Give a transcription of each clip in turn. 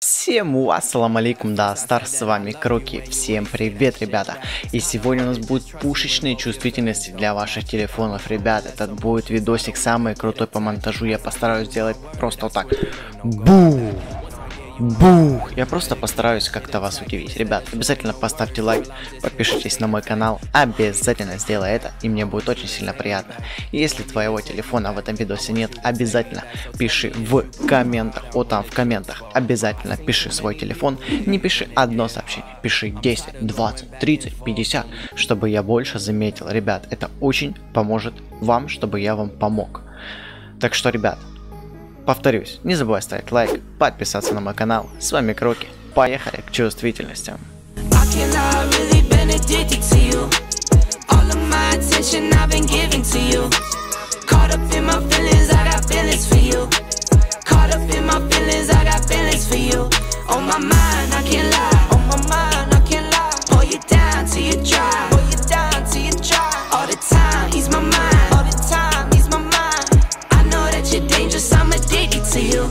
Всем ассалам алейкум, да, Стар, с вами Круки, всем привет, ребята. И сегодня у нас будет пушечные чувствительности для ваших телефонов, ребят. Этот будет видосик самый крутой по монтажу, я постараюсь сделать просто вот так. Бу! Бух! Я просто постараюсь как-то вас удивить. Ребят, обязательно поставьте лайк, подпишитесь на мой канал, обязательно сделай это, и мне будет очень сильно приятно. Если твоего телефона в этом видосе нет, обязательно пиши в комментах, вот там в комментах, обязательно пиши свой телефон, не пиши одно сообщение, пиши 10, 20, 30, 50, чтобы я больше заметил. Ребят, это очень поможет вам, чтобы я вам помог. Так что, ребят, Повторюсь, не забывай ставить лайк, подписаться на мой канал. С вами Кроки. Поехали к чувствительностям. On you.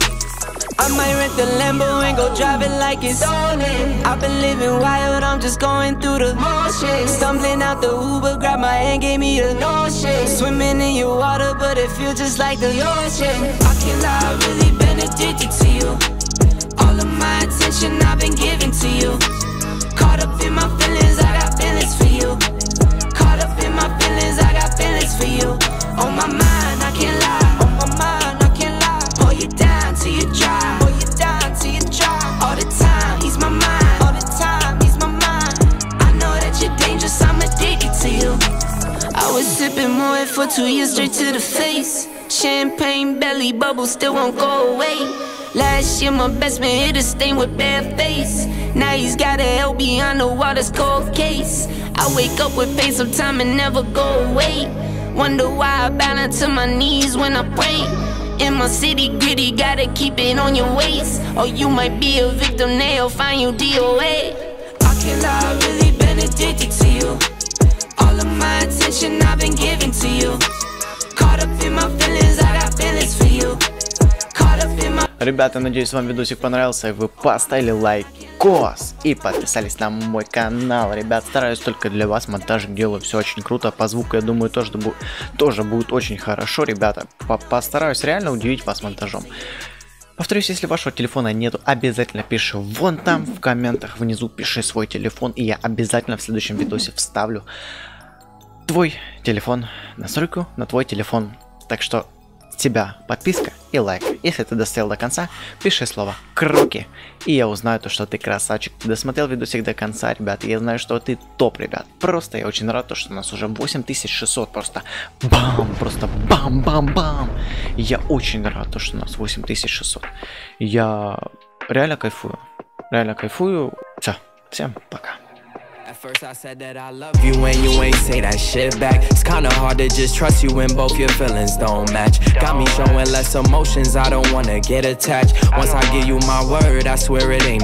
I might rent the Lambo and go drive it like it's stolen. I've been living wild, I'm just going through the motions. Stumbling out the Uber, grab my hand, gave me a notion. Swimming in your water, but it feels just like the ocean. I can't lie, I've really been addicted to you. All of my attention I've been giving to you. Caught up in my feelings, I got feelings for you. Caught up in my feelings, I got feelings for you. On my mind, I was sipping more for two years straight to the face. Champagne belly bubble still won't go away. Last year my best man hit a stain with bad face. Now he's got a L behind the water's cold case. I wake up with pain sometime and never go away. Wonder why I bow to my knees when I pray. In my city, gritty, gotta keep it on your waist. Or you might be a victim, they'll find you DOA. I can't lie, to you. Caught up in my feelings, I got feelings for you. Ребята, надеюсь, вам видосик понравился, и вы поставили лайкос и подписались на мой канал. Ребят, стараюсь только для вас, монтаж делаю все очень круто, по звуку, я думаю, тоже, тоже будет очень хорошо, ребята. Постараюсь реально удивить вас монтажом. Повторюсь, если вашего телефона нету, обязательно пиши вон там в комментах внизу, пиши свой телефон, и я обязательно в следующем видосе вставлю твой телефон, настройку на твой телефон. Так что с тебя подписка и лайк. Если ты достоял до конца, пиши слово «Кроки», и я узнаю то, что ты красавчик. Ты досмотрел видосик до конца, ребят, и я знаю, что ты топ, ребят. Просто я очень рад, то, что у нас уже 8600, просто бам, просто бам-бам-бам. Я очень рад, то, что у нас 8600. Я реально кайфую, реально кайфую. Все, всем пока. At first I said that I love you when you ain't say that shit back. It's kinda hard to just trust you when both your feelings don't match. Got me showing less emotions, I don't wanna get attached. Once I give you my word, I swear it ain't no